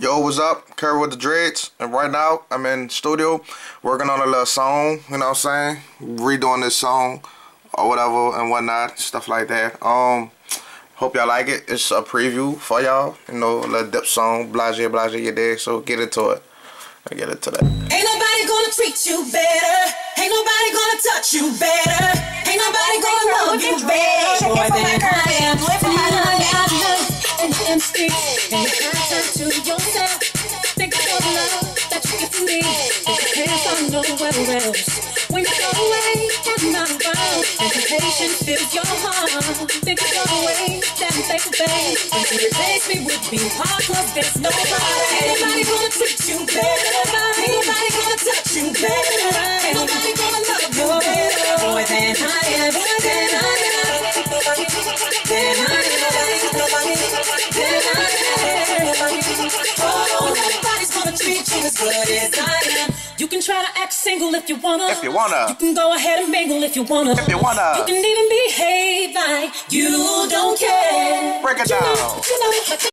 Yo, what's up? Kirby Wit Da Dreaz. And right now, I'm in studio working on a little song, you know what I'm saying? Redoing this song or whatever and whatnot, stuff like that. Um, Hope y'all like it. It's a preview for y'all, you know, a little dip song, blase, blase, you dig? So get into it. I get into that. Ain't nobody gonna treat you better. Ain't nobody gonna touch you better. Yourself. Think the love that you give to me. Can't find nowhere else. When you away, not around. Hesitation fills your heart. Think the that. And me hard, nobody. Nobody gonna treat you better. Nobody gonna touch you better. Nobody gonna love you better. More than I am, than I am. Than I am. You can try to act single if you wanna. If you wanna. You can go ahead and mingle if you wanna. If you wanna. You can even behave like you don't care. Break it You know, down. you know,